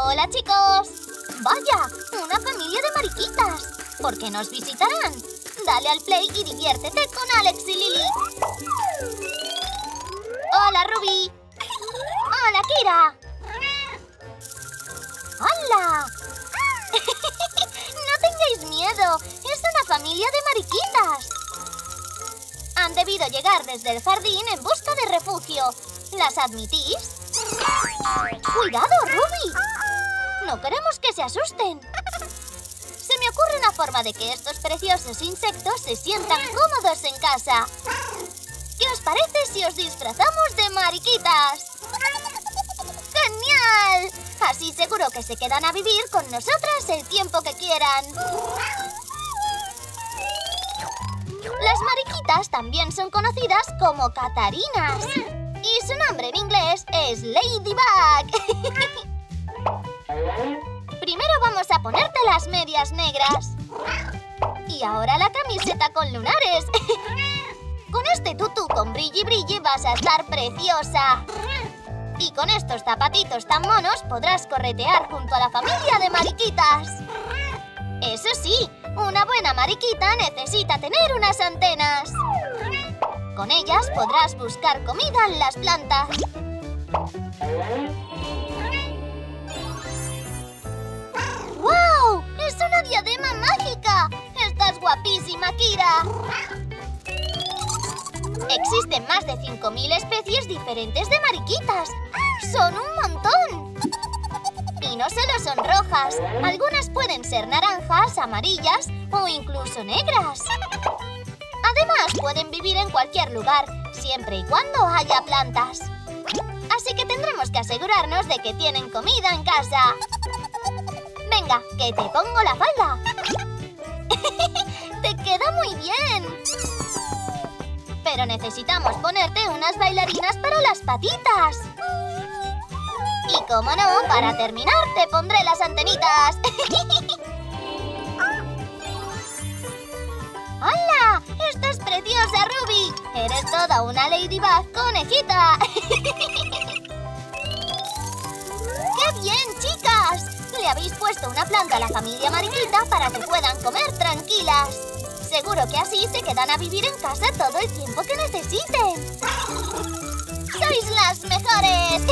Hola chicos. Vaya, una familia de mariquitas. ¿Por qué nos visitarán? Dale al play y diviértete con Alex y Lily. Hola Ruby. Hola Kira. ¡Hola! no tengáis miedo. Es una familia de mariquitas. Han debido llegar desde el jardín en busca de refugio. ¿Las admitís? ¡Cuidado, Ruby! No queremos que se asusten. Se me ocurre una forma de que estos preciosos insectos se sientan cómodos en casa. ¿Qué os parece si os disfrazamos de mariquitas? ¡Genial! Así seguro que se quedan a vivir con nosotras el tiempo que quieran. Las mariquitas también son conocidas como catarinas. Y su nombre en inglés es Ladybug. Primero vamos a ponerte las medias negras. Y ahora la camiseta con lunares. Con este tutú con brilli brilli vas a estar preciosa. Y con estos zapatitos tan monos podrás corretear junto a la familia de mariquitas. Eso sí, una buena mariquita necesita tener unas antenas. Con ellas podrás buscar comida en las plantas. Existen más de 5.000 especies diferentes de mariquitas. ¡Son un montón! Y no solo son rojas. Algunas pueden ser naranjas, amarillas o incluso negras. Además, pueden vivir en cualquier lugar, siempre y cuando haya plantas. Así que tendremos que asegurarnos de que tienen comida en casa. Venga, que te pongo la falda. ¡Te queda muy bien! Pero necesitamos ponerte unas bailarinas para las patitas. Y como no, para terminar te pondré las antenitas. ¡Hola! ¡Estás preciosa, Ruby! Eres toda una ladybug conejita. ¡Qué bien, chicas! Le habéis puesto una planta a la familia mariquita para que puedan comer tranquilas. Seguro que así se quedan a vivir en casa todo el tiempo que necesiten. ¡Sois las mejores!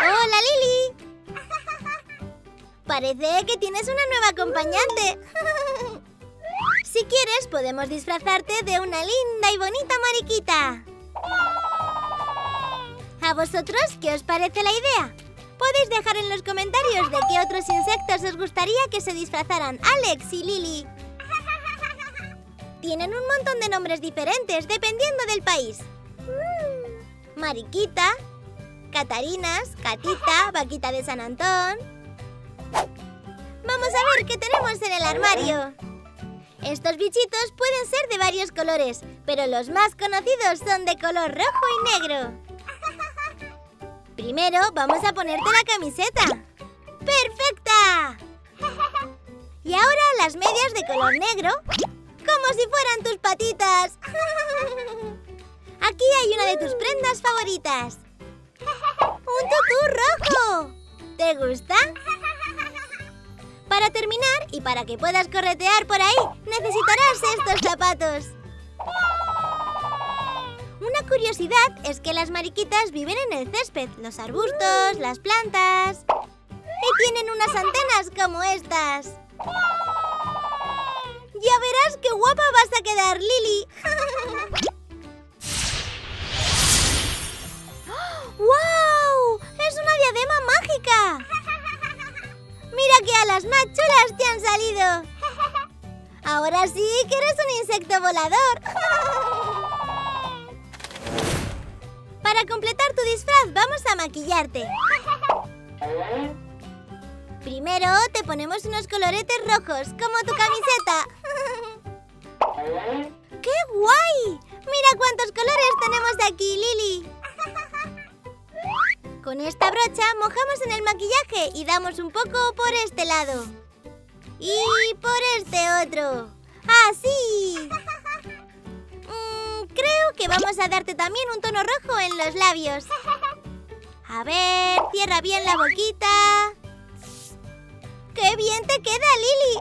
¡Hola, Lily! Parece que tienes una nueva acompañante. Si quieres, podemos disfrazarte de una linda y bonita mariquita. ¿A vosotros qué os parece la idea? Podéis dejar en los comentarios de qué otros insectos os gustaría que se disfrazaran Alex y Lily. Tienen un montón de nombres diferentes dependiendo del país. Mariquita, Catarinas, Catita, Vaquita de San Antón. Vamos a ver qué tenemos en el armario. Estos bichitos pueden ser de varios colores, pero los más conocidos son de color rojo y negro. Primero vamos a ponerte la camiseta. ¡Perfecta! Y ahora las medias de color negro, como si fueran tus patitas. Aquí hay una de tus prendas favoritas. ¡Un tutú rojo! ¿Te gusta? Para terminar, y para que puedas corretear por ahí, necesitarás estos zapatos. Curiosidad es que las mariquitas viven en el césped, los arbustos, las plantas... Y tienen unas antenas como estas. Ya verás qué guapa vas a quedar, Lily. ¡Wow! ¡Es una diadema mágica! ¡Mira qué alas más chulas te han salido! Ahora sí que eres un insecto volador. Para completar tu disfraz vamos a maquillarte. Primero te ponemos unos coloretes rojos, como tu camiseta. ¡Qué guay! Mira cuántos colores tenemos aquí, Lily. Con esta brocha mojamos en el maquillaje y damos un poco por este lado. Y por este otro. ¡Así! Creo que vamos a darte también un tono rojo en los labios. A A ver, cierra bien la boquita. ¡Qué bien te queda, Lily!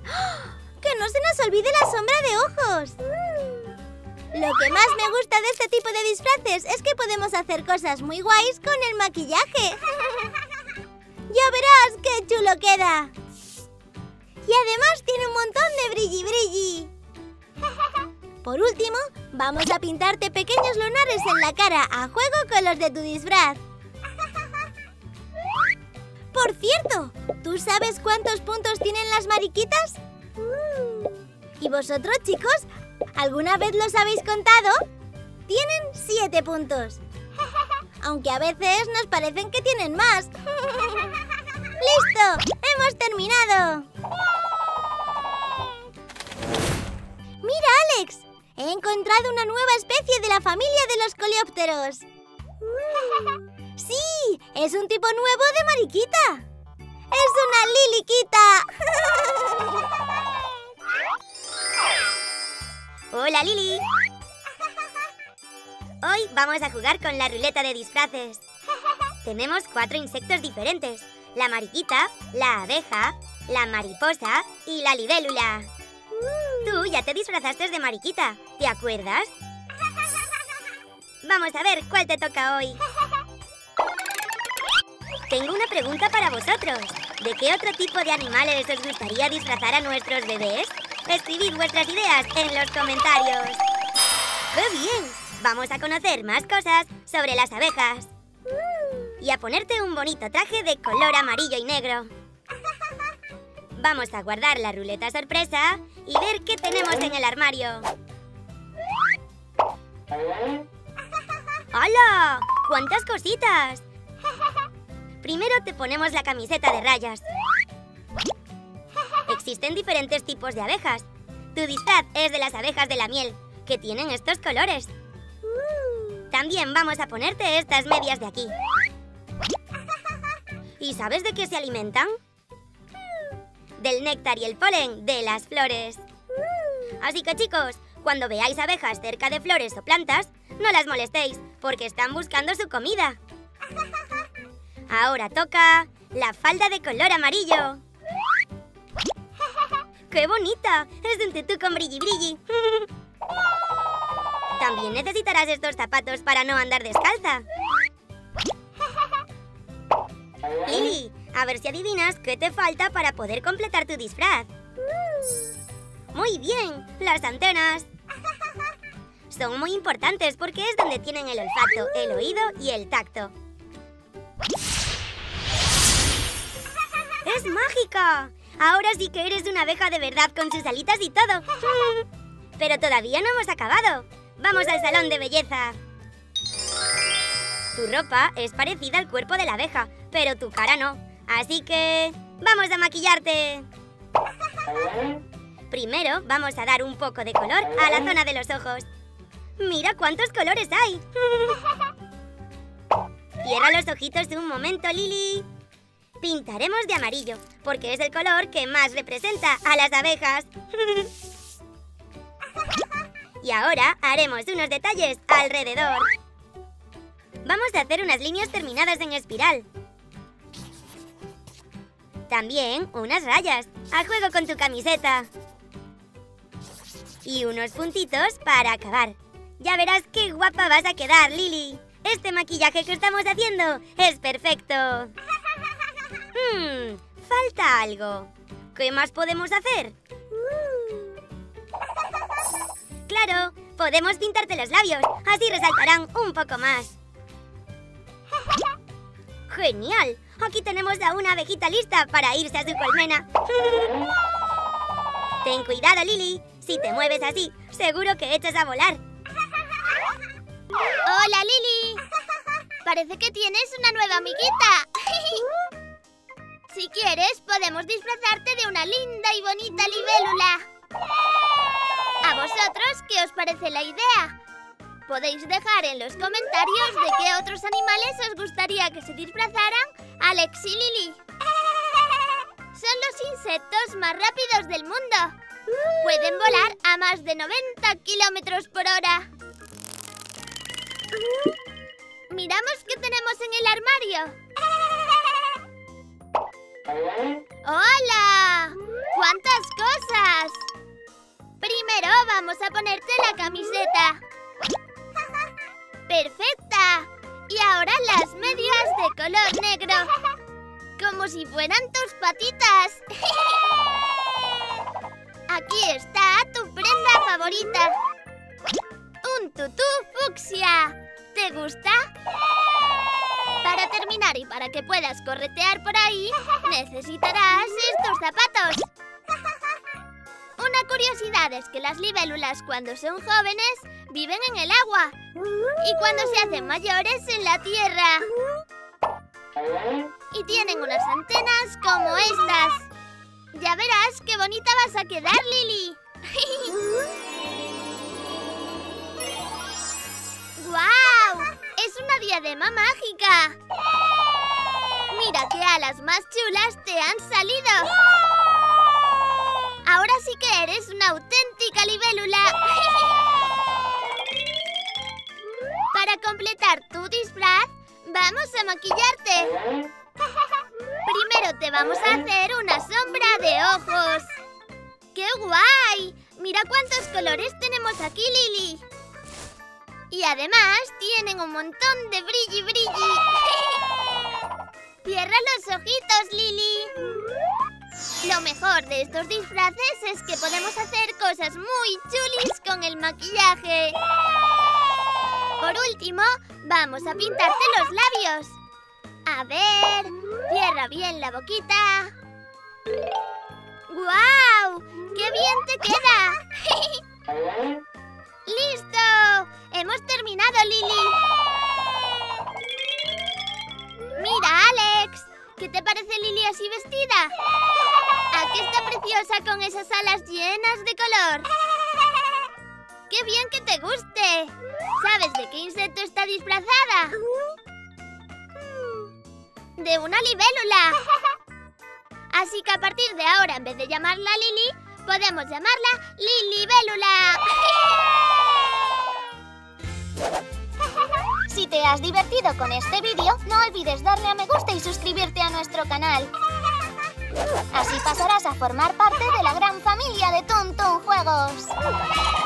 ¡Que no se nos olvide la sombra de ojos! Lo que más me gusta de este tipo de disfraces es que podemos hacer cosas muy guays con el maquillaje. ¡Ya verás qué chulo queda! Y además tiene un montón de brilli brilli. Por último, vamos a pintarte pequeños lunares en la cara a juego con los de tu disfraz. Por cierto, ¿tú sabes cuántos puntos tienen las mariquitas? ¿Y vosotros, chicos? ¿Alguna vez los habéis contado? Tienen siete puntos. Aunque a veces nos parecen que tienen más. ¡Listo! ¡Hemos terminado! ¡Mira, Alex! He encontrado una nueva especie de la familia de los coleópteros. ¡Sí! ¡Es un tipo nuevo de mariquita! ¡Es una liliquita! Hola Lili. Hoy vamos a jugar con la ruleta de disfraces. Tenemos cuatro insectos diferentes. La mariquita, la abeja, la mariposa y la libélula. Tú ya te disfrazaste de mariquita, ¿te acuerdas? Vamos a ver cuál te toca hoy. Tengo una pregunta para vosotros. ¿De qué otro tipo de animales os gustaría disfrazar a nuestros bebés? Escribid vuestras ideas en los comentarios. ¡Qué bien! Vamos a conocer más cosas sobre las abejas. Y a ponerte un bonito traje de color amarillo y negro. Vamos a guardar la ruleta sorpresa y ver qué tenemos en el armario. ¡Hola! ¡Cuántas cositas! Primero te ponemos la camiseta de rayas. Existen diferentes tipos de abejas. Tu disfraz es de las abejas de la miel, que tienen estos colores. También vamos a ponerte estas medias de aquí. ¿Y sabes de qué se alimentan? Del néctar y el polen de las flores. Así que chicos, cuando veáis abejas cerca de flores o plantas, no las molestéis, porque están buscando su comida. Ahora toca la falda de color amarillo. ¡Qué bonita! Es un tutú con brilli brilli. También necesitarás estos zapatos para no andar descalza. Lily, a ver si adivinas qué te falta para poder completar tu disfraz. Muy bien, las antenas. Son muy importantes porque es donde tienen el olfato, el oído y el tacto. ¡Es mágica! Ahora sí que eres una abeja de verdad con sus alitas y todo. Pero todavía no hemos acabado. Vamos al salón de belleza. Tu ropa es parecida al cuerpo de la abeja, pero tu cara no. Así que... ¡Vamos a maquillarte! Primero vamos a dar un poco de color a la zona de los ojos. ¡Mira cuántos colores hay! Cierra los ojitos un momento, Lily. Pintaremos de amarillo, porque es el color que más representa a las abejas. y ahora haremos unos detalles alrededor. Vamos a hacer unas líneas terminadas en espiral. También unas rayas, a juego con tu camiseta. Y unos puntitos para acabar. Ya verás qué guapa vas a quedar, Lily. Este maquillaje que estamos haciendo es perfecto. Hmm, falta algo. ¿Qué más podemos hacer? Claro, podemos pintarte los labios. Así resaltarán un poco más. ¡Genial! Aquí tenemos a una abejita lista para irse a su colmena. Ten cuidado, Lily. Si te mueves así, seguro que echas a volar. ¡Hola, Lily! Parece que tienes una nueva amiguita. Si quieres, podemos disfrazarte de una linda y bonita libélula. ¿A vosotros qué os parece la idea? Podéis dejar en los comentarios de qué otros animales os gustaría que se disfrazaran Alex y Lily. Son los insectos más rápidos del mundo. Pueden volar a más de 90 kilómetros por hora. Mirad Veamos qué tenemos en el armario. ¡Hola! ¡Cuántas cosas! Primero vamos a ponerte la camiseta. ¡Perfecta! Y ahora las medias de color negro. Como si fueran tus patitas. Aquí está tu prenda favorita. Un tutú fucsia. ¿Te gusta? Para terminar y para que puedas corretear por ahí, necesitarás estos zapatos. Una curiosidad es que las libélulas cuando son jóvenes viven en el agua y cuando se hacen mayores en la tierra. Y tienen unas antenas como estas. Ya verás qué bonita vas a quedar, Lily. ¡Guau! ¡Es una diadema mágica! Mira qué alas más chulas te han salido. Auténtica libélula. Para completar tu disfraz, vamos a maquillarte. Primero te vamos a hacer una sombra de ojos. ¡Qué guay! Mira cuántos colores tenemos aquí, Lily. Y además tienen un montón de brilli brilli. Cierra los ojitos, Lily. Lo mejor de estos disfraces es que podemos hacer cosas muy chulis con el maquillaje. Por último, vamos a pintarte los labios. A ver, cierra bien la boquita. ¡Guau! ¡Qué bien te queda! ¡Listo! ¡Hemos terminado, Lily! ¡Mira, Alex! ¿Qué te parece Lily así vestida? ¿A qué está preciosa con esas alas llenas de color? ¡Qué bien que te guste! ¿Sabes de qué insecto está disfrazada? De una libélula. Así que a partir de ahora, en vez de llamarla Lily, podemos llamarla Lilibélula. Si te has divertido con este vídeo, no olvides darle a me gusta y suscribirte a nuestro canal. Así pasarás a formar parte de la gran familia de Toon Juegos.